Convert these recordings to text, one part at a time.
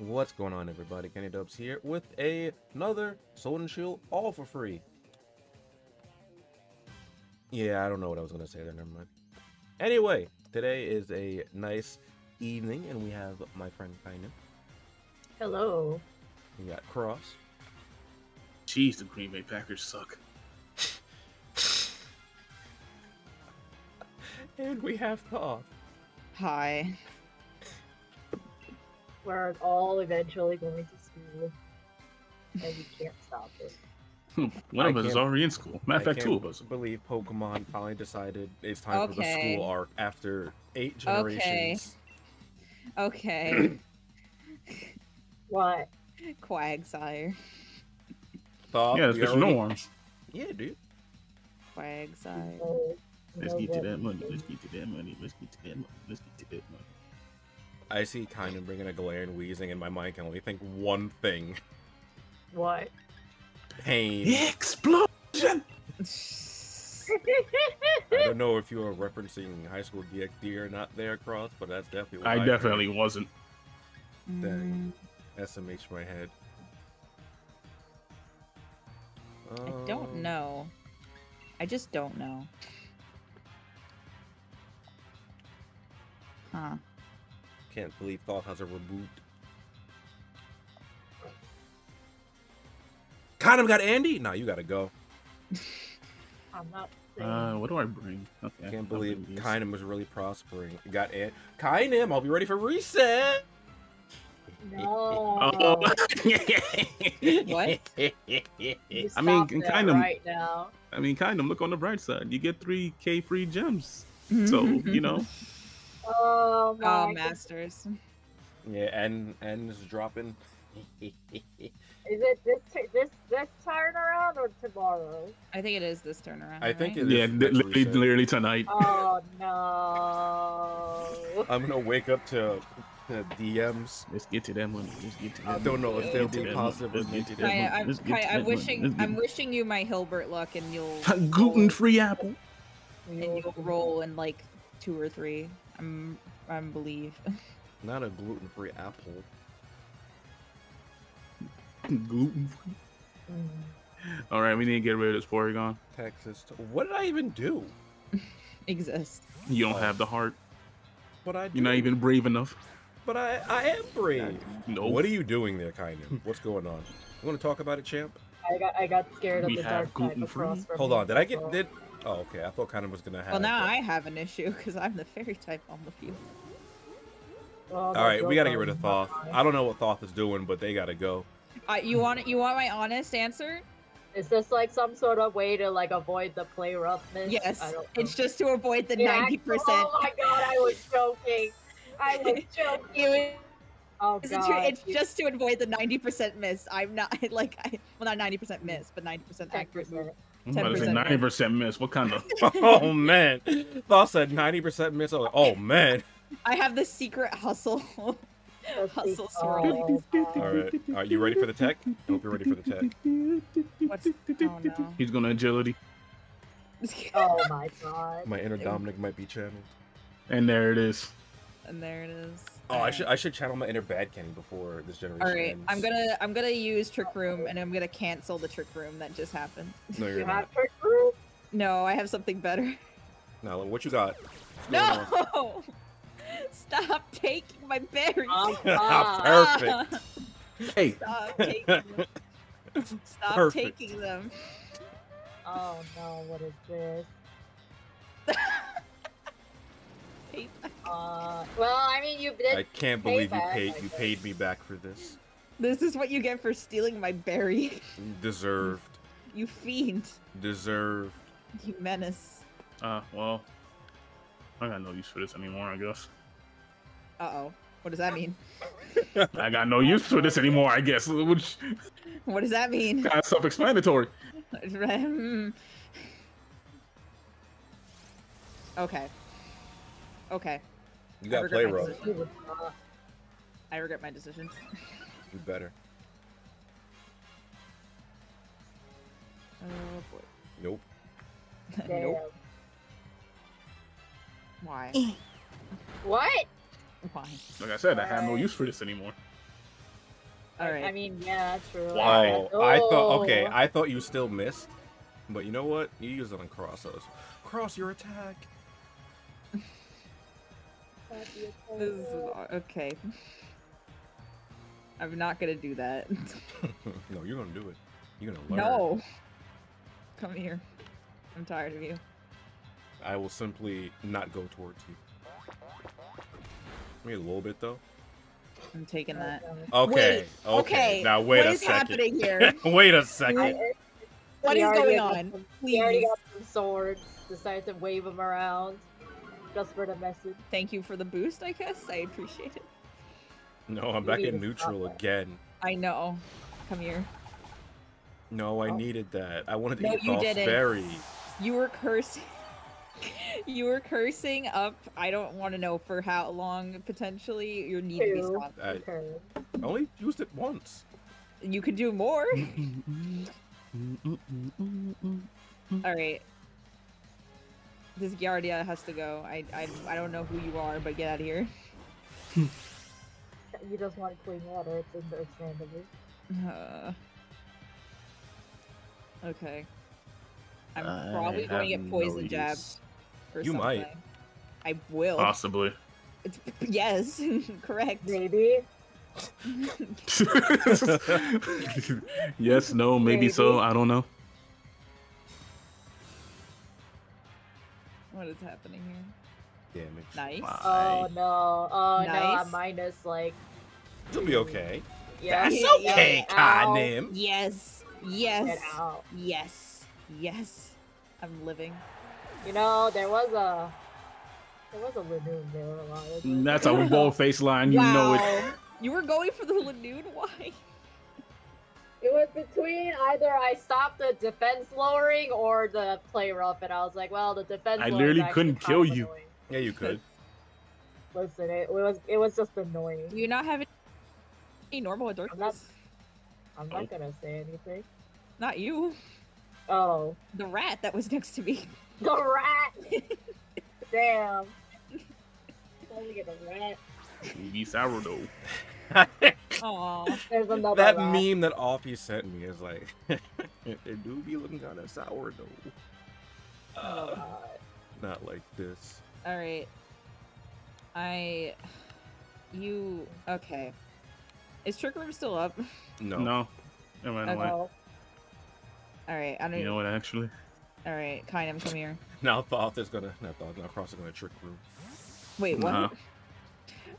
What's going on, everybody? Kenny Dubz here with a, another Sword and Shield, all for free. Yeah, I don't know what I was gonna say there. Never mind. Anyway, today is a nice evening, and we have my friend Kynim. Hello. We got Kross. Jeez, the Green Bay Packers suck. and we have Thoth. Hi. We're all eventually going to school, and we can't stop it. One I of us is already in school. Matter of fact, two of us. I believe Pokemon finally decided it's time for the school arc after eight generations. Okay. Okay. What? Quagsire. Thoth, Yeah, that's we because you already- know arms. Yeah, dude. Quagsire. No, Let's get to that money. Let's get to that money. Let's get to that money. Let's get to that money. I see kind of bringing a glare and Weezing, and my mind can only think one thing: What? pain. Explosion! I don't know if you are referencing High School DxD or not there, Kross, but that's definitely what I heard. definitely wasn't. Mm, SMH my head. I don't Um, know. I just don't know. Huh. Can't believe Thoth has a reboot. Kind of got Andy. Nah, you gotta go. I'm not. Uh, what do I bring? Okay. Can't I'll believe bring these. Was really prospering. You got An- Kynim. I'll be ready for reset. no. Oh. What? I mean, stop kind of- right now. I mean, kind of. Look on the bright side. You get three K free gems. So you know, Oh, oh my. Oh, masters. Yeah, and and is dropping. Is it this t- this this turnaround or tomorrow? I think it is this turnaround. I think right? it- yeah, is li- actually literally tonight. Oh no. I'm gonna wake up to, to DMs. Let's get to them money. Let's get to that. I don't know if they'll be that positive Let's get to negative. that Kaya, money. I'm, Let's Kaya, I'm that money. wishing I'm wishing you my Hilbert luck and you'll gluten free apple. and you'll roll in like two or three. I'm I'm believe. Not a gluten-free apple. gluten free. Mm. All right, we need to get rid of this Porygon. Texas. What did I even do? Exist. You don't have the heart. But I. You're not even brave enough. But I. I am brave. No. What are you doing there, Kynim? What's going on? You want to talk about it, champ? I got I got scared of the have dark side gluten-free? across Hold on. Did I get? Did? Oh, okay. I thought Kynim was gonna have. Well, now it. I have an issue because I'm the fairy type on the field. Well, All my right, we gotta get rid of Thoth. I don't know what Thoth is doing, but they gotta go. Uh, you want you want my honest answer? Is this like some sort of way to like avoid the play roughness? Yes. It's just to avoid the ninety actually- percent. Oh my god, I was joking. I was joking. Oh It's, god. it's just to avoid the ninety percent miss. I'm not like I, well not ninety percent miss, but ninety percent ten accurate. percent. I'm about to say ninety percent miss. What kind of? oh man, Thoth said ninety percent miss. I was like, oh man. I have the secret hustle. Hustle swirl. All right, are you ready for the tech? I hope you're ready for the tech. What's oh no. He's gonna agility, oh my god. My inner Dominic might be channeled. and there it is. and there it is. Oh, I should I should channel my inner Bad Kenny before this generation. All right, ends. I'm gonna I'm gonna use trick room and I'm gonna cancel the trick room that just happened. No, You you're not. trick room? No, I have something better. Now, what you got? What's on? No! Stop taking my berries. Ah. Perfect. Hey, Stop taking them. Stop Perfect. taking them. oh no, what is this? Payback. Uh, well, I mean, you did. I can't believe you paid I you paid me back for this. This is what you get for stealing my berry. Deserved. You fiend. Deserved. You menace. uh, well, I got no use for this anymore. I guess Uh oh. What does that mean? I got no use for this anymore. I guess, which What does that mean? kind of self-explanatory. Hmm. okay. Okay. You got I play regret my rough. You would. I regret my decision. You better. Oh boy. Nope. Damn. nope. Why? Eh. What? Why? Like I said, I have no use for this anymore. All I- mean, yeah, true. Wow. I thought oh. okay, Oh. I thought you still missed. But you know what? You use it on crossos. Cross your attack. This is okay. I'm not gonna do that. no, you're gonna do it. You're gonna learn. no. Come here. I'm tired of you. I will simply not go towards you. Maybe a little bit though. I'm taking that. Okay. Wait, okay. okay, Now wait what a is second. happening here? wait a second. What he is already going on? some- He already got some swords. Decided to wave them around. Just for the message. Thank you for the boost, I guess. I appreciate it. No, I'm You back in neutral again. I know. Come here. No, I Oh. needed that. I wanted to No, eat you Thoth's didn't. berry. You were cursing. you were cursing up. I don't want to know for how long potentially. You need to be Two. stopped. I I only used it once. You could do more. All right. This Giardia has to go. I, I I don't know who you are, but get out of here. You just want clean water. It's understandable. Uh, okay. I'm I probably going to have get no poison jabbed use. or You something. might. I will. Possibly. It's, yes, correct. Maybe. yes, no, maybe, so. I don't know. What is happening here? Damage. Nice. Wow. Oh no. Oh no. Nice. I'm minus like. You'll be okay. Yeah. That's okay, yeah. Ow. Kynim. Yes. Yes. Yes. Yes. I'm living. You know, there was a. There was a Lanoon there a while ago. That's a ball face line. You know it. You were going for the Lanoon? Why? It was between either I stopped the defense lowering or the play rough, and I was like, well, the defense. I literally couldn't kill you. annoying. Yeah, you could. Listen, it was it was just annoying. Do you not have any normal I'm not- I'm not oh. gonna say anything. Not you. Oh, The rat that was next to me. the rat. Damn. Only get a rat. Be sourdough. Aw. There's another that rat. meme that Offie sent me is like, it do be looking kind of sour though. Oh, God. Not like this. All right. I. You. Okay. Is Trick Room still up? No. No. It went away. Oh, All right. I don't. You know what, actually? All right. Kynim, come here. Now Thoth is gonna, not Thoth, now Kross is gonna trick room. Wait. What? Nah.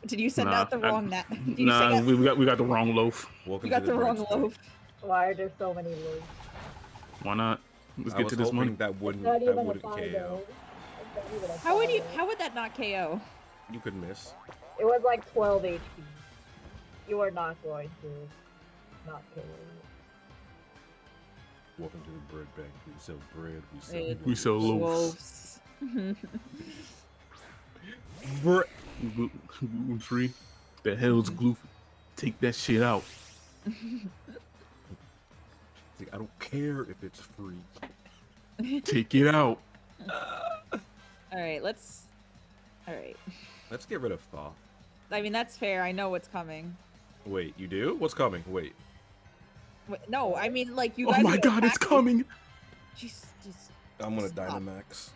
Did you send Nah, out the I- wrong? Na- did you Nah, we, we got we got the wrong loaf. Welcome you got the the wrong loaf. why are there so many loaves? Why not? Let's I get was to this hoping money. that wouldn't, Not that even wouldn't five, KO. though. It's not even a How would you? How would that not KO? You could miss. It was like 12 HP. You are not going to not kill it. Welcome to the bread bank. We sell bread. We sell. It- We sell loaves. Wolves. Bre- Gluten free. The hell's mm-hmm. glue? Take that shit out. See, I don't care if it's free. Take it out. All right. Let's. All right. Let's get rid of Thoth. I mean, that's fair. I know what's coming. Wait, you do? What's coming? Wait. Wait, no, I mean, like you Oh my are god, it's coming! Just, just I'm gonna Stop. Dynamax.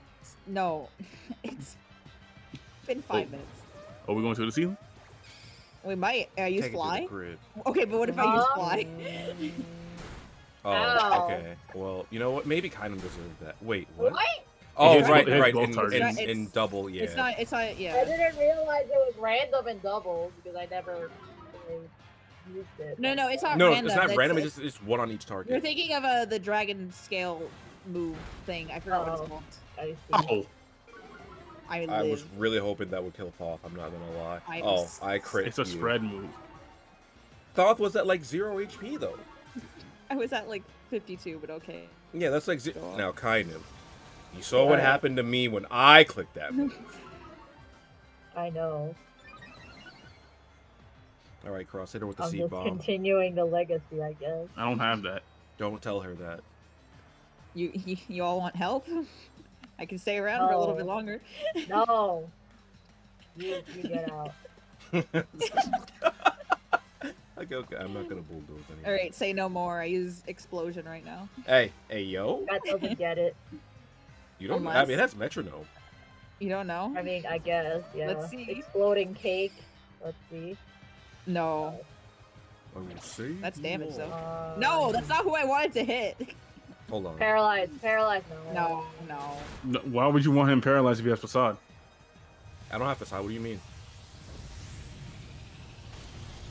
no. it's been five Oh. minutes. Are we going to the ceiling? We might. Use Take it to the fly. Okay, but what if I use Um, fly? Oh, Ow. okay. Well, you know what? Maybe kind of deserved that. Wait, what? What? Oh, It right, both- it hits right. both In, targets. in, It's not- in it's- double, yeah. It's not. It's not. yeah. I didn't realize it was random in doubles because I never really used it. No, no, it's not no, random. it's not that's- random. It's just it's one on each target. You're thinking of uh, the dragon scale move thing. I forgot what Oh. it's called. I see. Oh, I. I was really hoping that would kill Thoth. I'm not gonna lie. I oh, was- I crit. it's a you. spread move. Thoth was at like zero HP though. I was at like 52, but okay. Yeah, that's like ze- Go on. now kind of. You saw what happened to me when I clicked that move. I know. All right, Kross, hit her with the I'm seed just bomb. continuing the legacy, I guess. I don't have that. Don't tell her that. You, you you all want help? I can stay around for a little bit longer. No. You, you get out. Okay, okay, I'm not gonna bulldoze anymore. All right, say no more. I use explosion right now. Hey, hey, yo. That's doesn't get it. You don't. I mean, that's metronome. You don't know? I mean, I guess. Yeah. Let's see. Exploding cake. Let's see. No, I will say. That's damage, though. Uh, no, that's not who I wanted to hit. Hold on. Paralyzed. Paralyzed. No. No, no. No, Why would you want him paralyzed if you have facade? I don't have to side. What do you mean?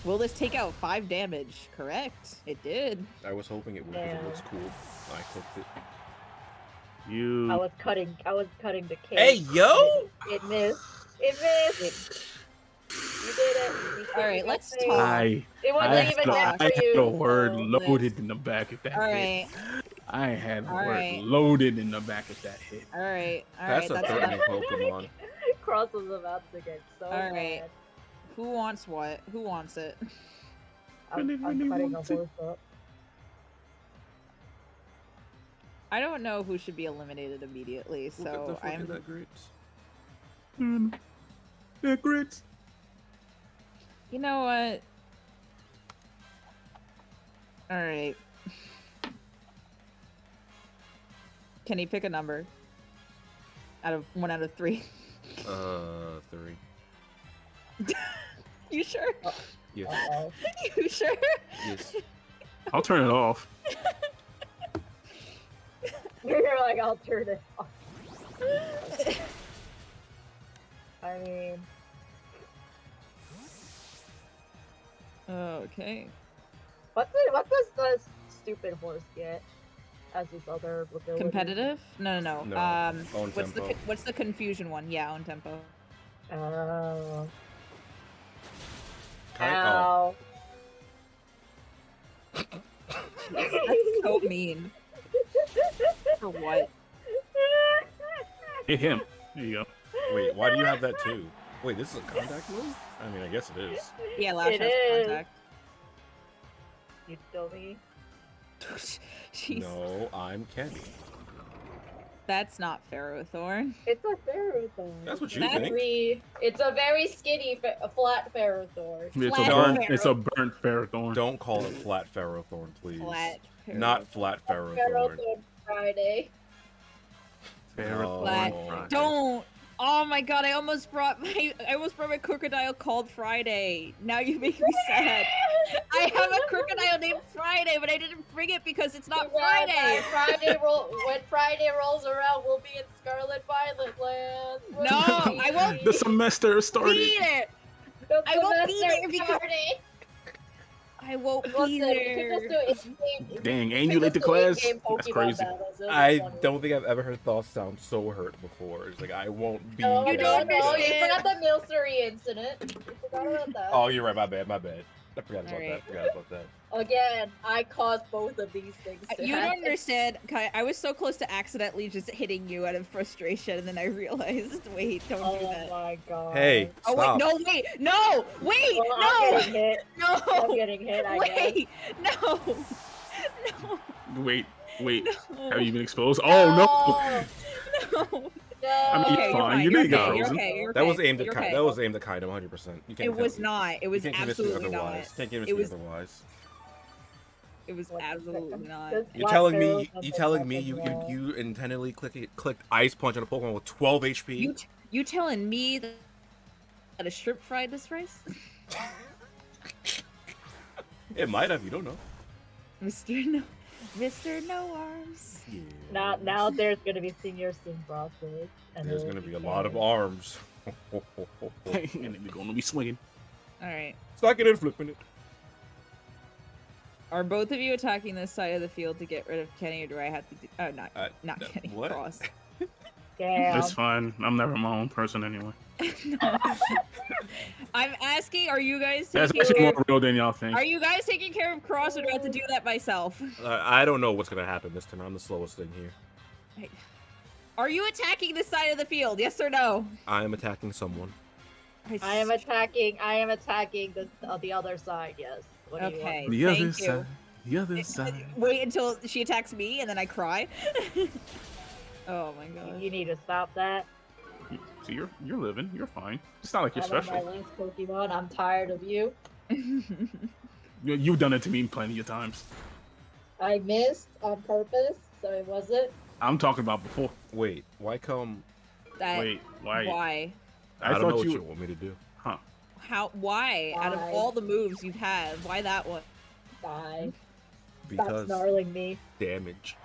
Will this take out five damage? Correct. It did. I was hoping it would because it looks cool. I clicked it. You. I was cutting. I was cutting the cake. Hey, yo! It missed. It missed. It... You did it. You All right, did let's talk. I, It wasn't I, even had, a- meant I had you. a word loaded in the back of that All hit. right, I had a All word right. loaded in the back of that hit. all right, all That's right. a That's threatening enough. Pokemon. Kross was about to get so All right. mad. Who wants what? Who wants it? I'm, Really, I'm really cutting a wants it. horse up. I don't know who should be eliminated immediately, Look at the so fuck I'm. is that grits? Mm. Yeah, grits. You know what? All right. Can he pick a number? Out of one out of three. Uh, three. You sure? Yes. Uh-oh. You sure? Yes. I'll turn it off. You're like, I'll turn it off. I mean, okay. what the, what does the stupid horse get as his other ability? Competitive? No, no, no. No. Um, Own what's the tempo. co- what's the confusion one? Yeah, Own Tempo. Oh. Kind- oh. Ow. That's so mean. For what? Hit him. There you go. Wait, why do you have that too? Wait, this is a contact move? I mean, I guess it is. Yeah, Lash It has is. contact. You dummy. Jeez, No, I'm Kenny. that's not Ferrothorn. It's a Ferrothorn. That's what you It's think. very- It's a very skinny, fa- a flat Ferrothorn. It's a Flat burnt. Ferro- It's a burnt Ferrothorn. Don't call it flat ferrothorn, please. Flat. Not flat ferrothorn. Ferrothorn Friday. Ferrothorn. Flat. Friday. Don't. Oh my god! I almost brought my I almost brought my crocodile called Friday. Now you make me sad. I have a crocodile named Friday, but I didn't bring it because it's not Well, Friday. by Friday roll when Friday rolls around, we'll be in Scarlet Violet land. We'll No, be- I won't The semester started. Beat it. The I won't be semester there because- started. I won't Listen, be you can just there. do Dang, you and you late to class? That's crazy. battles, I funny. don't think I've ever heard Thoth's sound so hurt before. It's like I won't be. No, You there. no, don't no, you forgot the Milcery incident. You forgot about that. Oh, you're right. My bad. My bad. I forgot about Alright. that. I forgot about that. Again, I caused both of these things to You don't understand, Kai. I was so close to accidentally just hitting you out of frustration, and then I realized, wait, don't do that. Oh that. my god. Hey, Oh stop. wait, no, wait, no, wait, Well, I'm no, getting hit. I'm getting hit, I guess. wait, no, no, Wait, wait. no, Have you been exposed? Oh no! no. No. I mean, Okay, you're you're fine. fine. You You're okay. You're okay. That was aimed at You're okay. that was aimed at Kaido 100. percent You can't. It was tell- not. It was you can't convince me absolutely not. Can't convince It me was otherwise. It was absolutely not. You're telling me. You something telling me you you, you intentionally clicked clicked ice punch on a Pokemon with 12 HP. You t- you telling me that that a shrimp fried this rice, it might have. You don't know. Mister No, Mister No Arms? Yeah. Now, now there's gonna be senior sin bosses. And There's gonna will be a lot of arms. and then you're gonna be swinging. All right. Sucking and flipping it. Are both of you attacking this side of the field to get rid of Kenny, or do I have to do? Oh, not Uh, not no, Kenny. what? Kross. Damn. It's fine. I'm never my own person anyway. I'm asking, are you guys That's taking actually care? more real than y'all think. Are you guys taking care of Kross, or do I have to do that myself? Uh, I don't know what's gonna happen this time. I'm the slowest thing here. Are you attacking this side of the field? Yes or no? I am attacking someone. I am attacking. I am attacking the uh, the other side. Yes. What do you want? Okay. the other thank you. side. The other side. Wait until she attacks me, and then I cry. oh my god. You need to stop that. So you're you're living. You're fine. It's not like you're I'm on my special. last Pokemon. I'm tired of you. You- You've done it to me plenty of times. I missed on purpose, so it wasn't. I'm talking about before. Wait, why come? That Wait, why? why? I, I, don't know thought what you. you want me to do. Huh? How why? Out of all the moves you've had, why that one? Bye. Stop Because snarling me. damage.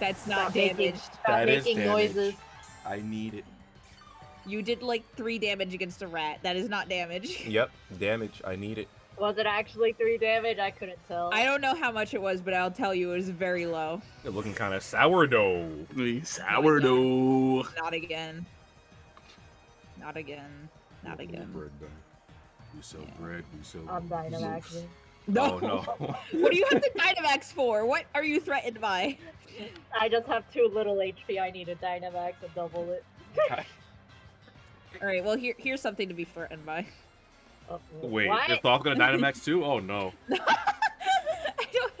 That's not Stop making, damage. stop That is making damage. noises. I need it. You did like three damage against a rat. That is not damage. Yep, damage. I need it. Was it actually three damage? I couldn't tell. I don't know how much it was, but I'll tell you it was very low. You're looking kind of sourdough. The Sourdough. Not again. Not again. Not again. Bread, then. We sell Yeah. bread. We sell. I'm Dynamaxing. No, oh, No. no. what do you have the Dynamax for? What are you threatened by? I just have too little HP. I need a Dynamax to double it. All right. Well, here here's something to be threatened by. Uh-oh. Wait, What? is Thoth gonna Dynamax too? Oh no. I don't.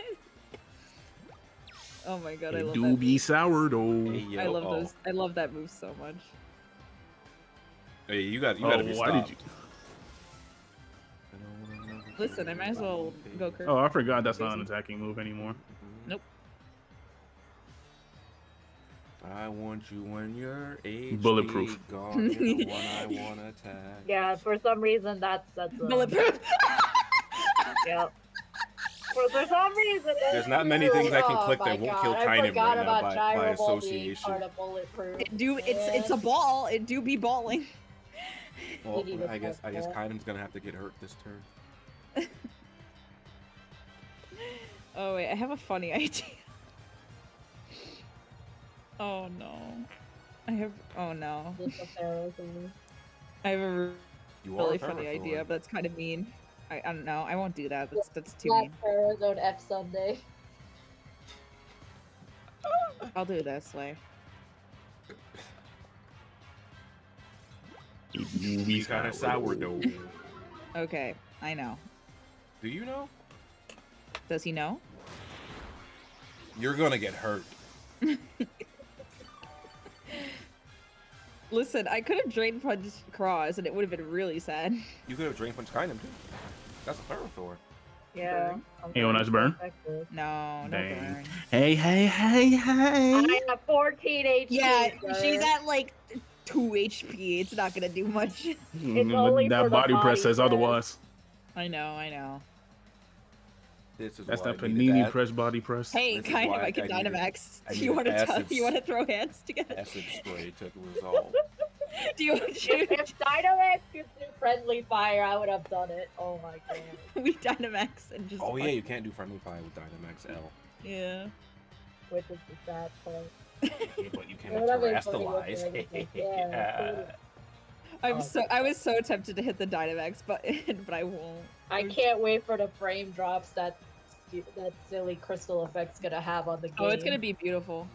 Oh my god, I love do that. be sourdough. Hey, yo, I love oh. those. I love that move so much. Hey, you got. You oh, gotta be why stopped. did you? Listen, I might as well go Kirk. Oh, I forgot that's not an attacking move anymore. I want you when you're HP Bulletproof. Gone, you're the one I attack. Yeah, for some reason that's that's a, Bulletproof. Yeah. For, for some reason, There's not many things I can oh click my that won't God, kill I Kynim forgot right now by- by Gyro being association. Part of. It do it's it's a ball. It do be balling. Well, I guess I guess that. Kynim's gonna have to get hurt this turn. Oh wait, I have a funny idea. Oh no. I have oh no. Just a Pharaoh thing. I have a You really funny idea, but it's kind of mean. I, I don't know. I won't do that. That's that's too Black mean. Pharaoh Zone F Sunday. I'll do it this way. It do be He's kind of sourdough. Okay, I know. Do you know? Does he know? You're gonna get hurt. Listen, I could have drain punched Kross, and it would have been really sad. You could have drain punch Kynim too. That's a Ferrothorn. Yeah. Hey, when I burn? No, no Dang. burn. Hey, hey, hey, hey. I have 14 HP. Yeah, sir. she's at like two HP. It's not gonna do much. Mm, only that for the body press says otherwise. I know, I know. This is That's that panini press body press. Hey, This kind of. why I can Dynamax. I Do you want to tell? You want to throw hands together? acid spray to resolve. Do you want to? if Dynamax could do friendly fire, I would have done it. Oh my god. we Dynamax and just. Oh yeah, you can't do friendly fire with Dynamax L. Yeah. Which is the sad part. But you can Yeah, that'd be funny terastallize. with. Yeah, I'm Oh, so. I was so tempted to hit the Dynamax button, but I won't. I can't wait for the frame drops that that silly crystal effect's gonna have on the game. Oh, it's gonna be beautiful.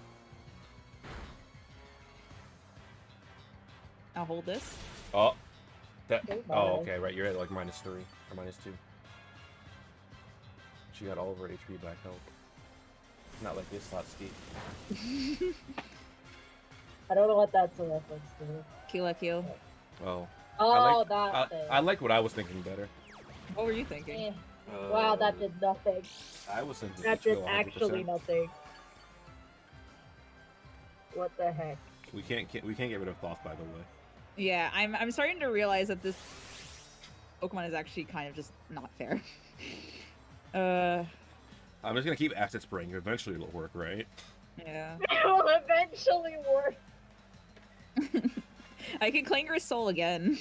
I'll hold this. Oh, that. Okay, Oh, okay, right. You're at like minus three or minus two. She got all of her HP back health. Not like this Slotsky. I don't know what that's a reference to. Kill kill. Oh, Oh, I like- that I. I like what I was thinking better. What were you thinking? Eh, Wow, that Uh, did nothing. I was thinking. That kill did 100%. actually nothing. What the heck? We can't, can't we can't get rid of Thoth by the way. Yeah, I'm. I'm starting to realize that this Pokemon is actually kind of just not fair. uh, I'm just gonna keep acid spraying. Eventually it'll work, right? yeah. It will eventually work. I can Clangorous Soul again.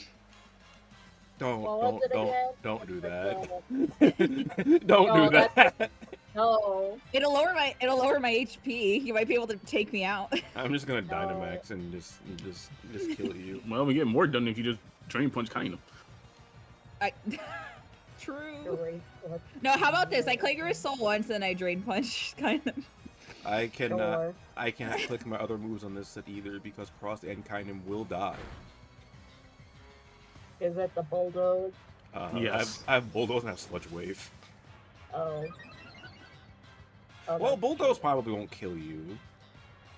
Don't What was don't don't again? don't do that. don't No, do that. No. It'll lower my. It'll lower my HP. You might be able to take me out. I'm just gonna No. Dynamax and just just just kill you. Well, we get more done if you just drain punch kind of. I. True. No, how about this? I Clangorous Soul once, and I Drain Punch, kind of. I cannot Sure. I cannot click my other moves on this set either because Kross and Kynim will die. Is it the bulldoze? Uh, Yes. I've, I've Bulldoze and I have Sludge Wave. Oh. Okay. Well, Bulldoze probably won't kill you.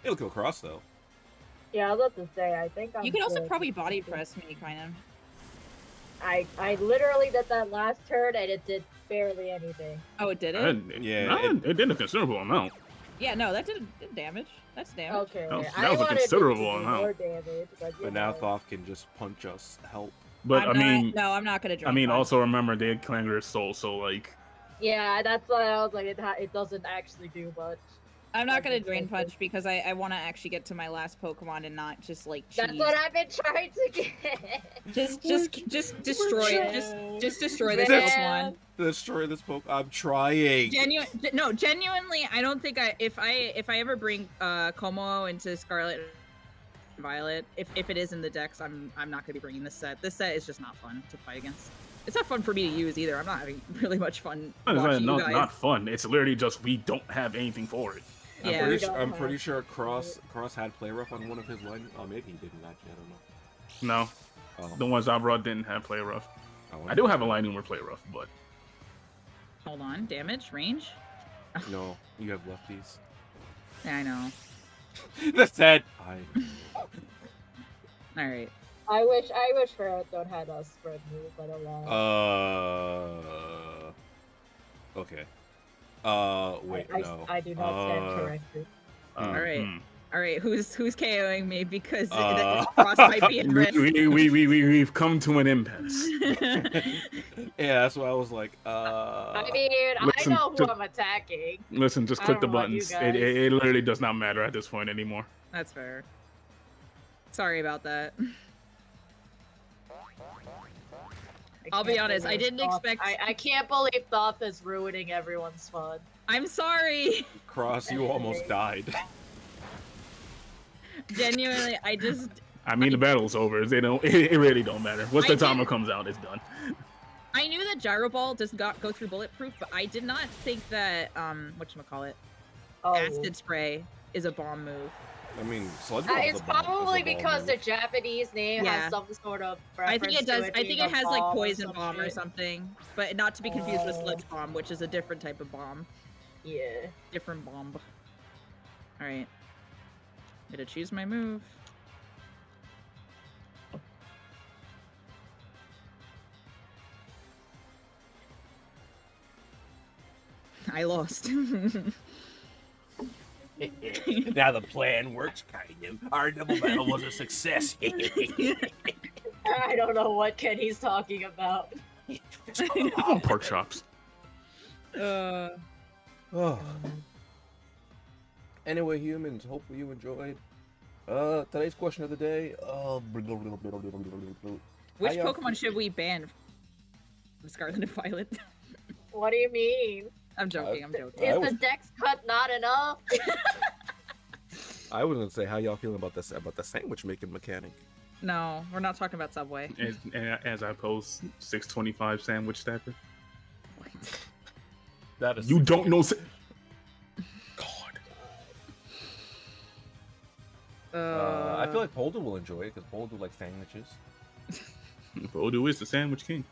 It'll kill Kross though. yeah, I was about to say. I think I'm You can also good. probably body press me, kind of. I I literally did that last turn and it did barely anything. Oh, it did it? And- Yeah, nah, it- it, did a considerable amount. Yeah, no, that did, did damage. That's damage. Okay, That was- that was a wanted it to considerable amount. more damage, but, But now know. Thoth can just punch us. Help. But I'm I mean, not, no, I'm not gonna. Drop. I mean, punch. also remember they had Clangorous Soul, so like, Yeah, that's why I was like, it, ha- it doesn't actually do much. I'm not gonna drain punch because I, I want to actually get to my last Pokemon and not just like cheese. That's what I've been trying to get. Just just just destroy it. Just just destroy this Man. Pokemon. Destroy this poke. I'm trying. Genuine, no, genuinely, I don't think I if I if I ever bring uh Kommo-o into Scarlet and Violet, if if it is in the dex, I'm I'm not gonna be bringing this set. This set is just not fun to fight against. It's not fun for me to use either. I'm not having really much fun it's not, watching you not, guys. not fun. It's literally just we don't have anything for it. I'm Yeah. pretty sure. I'm pretty sure Kross Kross had play rough on one of his lines. Oh, maybe he didn't actually. I don't know. No, Oh, the ones I brought didn't have play rough. wonder- I do have a lightning with play rough, but Hold on, damage, range. No, you have lefties. Yeah, I know. That's that. I. All right. I wish I wish Ferrothorn had a spread move, but alas. Uh. Okay. Uh. Wait. I, I, no. I do not stand Uh, corrected. uh, All right. hmm. All right, who's who's KOing me because Uh. the Kross might be at we, risk. we, we, we, we, we've come to an impasse. yeah, that's why I was like, uh. I mean, listen I know who to- I'm attacking. Listen, just click the don't know about you buttons. It, it, it literally does not matter at this point anymore. That's fair. Sorry about that. I'll be honest, I didn't Thoth- expect- I, I can't believe Thoth is ruining everyone's fun. I'm sorry. Kross, you almost died. Genuinely, I just I mean, the battle's over. They don't. It, it really don't matter. Once the timer comes out, it's done. I knew that gyro ball does not go through bulletproof, but I did not think that um whatchamacallit, Oh. acid spray is a bomb move. I mean, Sludge Uh, it's a bomb- probably is a bomb because the. Japanese name Yeah. has some sort of I think it does. to I think it has like bomb or poison some bomb or something, but not to be confused with Oh. sludge bomb, which is a different type of bomb, Yeah. different bomb. All right, i gonna choose my move. I lost. now the plan works, kind of. Our double battle was a success. I don't know what Kenny's talking about. Oh, pork chops. uh, oh. Anyway, humans, hopefully you enjoyed. Uh, today's question of the day. Uh, which How y'all Pokemon should we ban from Scarlet and Violet? What do you mean? I'm joking. I'm joking. Is was- the dex cut not enough? I was gonna say how y'all feeling about this about the sandwich making mechanic. No, we're not talking about Subway. As, as I post 625 sandwich stacker. That is You don't know. Sa- God. Uh, I feel like Polder will enjoy it because Polder likes sandwiches. Odu is the sandwich king.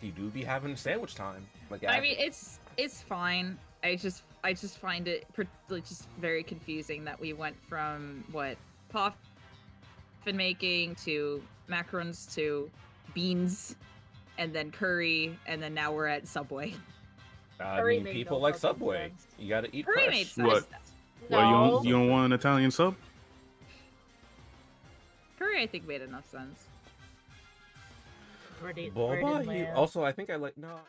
He do be having sandwich time. Like I mean, it's it's fine. I just I just find it per- like just very confusing that we went from what puff Poffin making to macarons to beans, and then curry, and then now we're at Subway. I Curry mean, people no like Subway. sense. You gotta eat Curry fresh. made sense. What? No. Well, you don't, you don't want an Italian sub? Curry, I think made enough sense. Pretty, Boba, pretty. Also, I think I like no.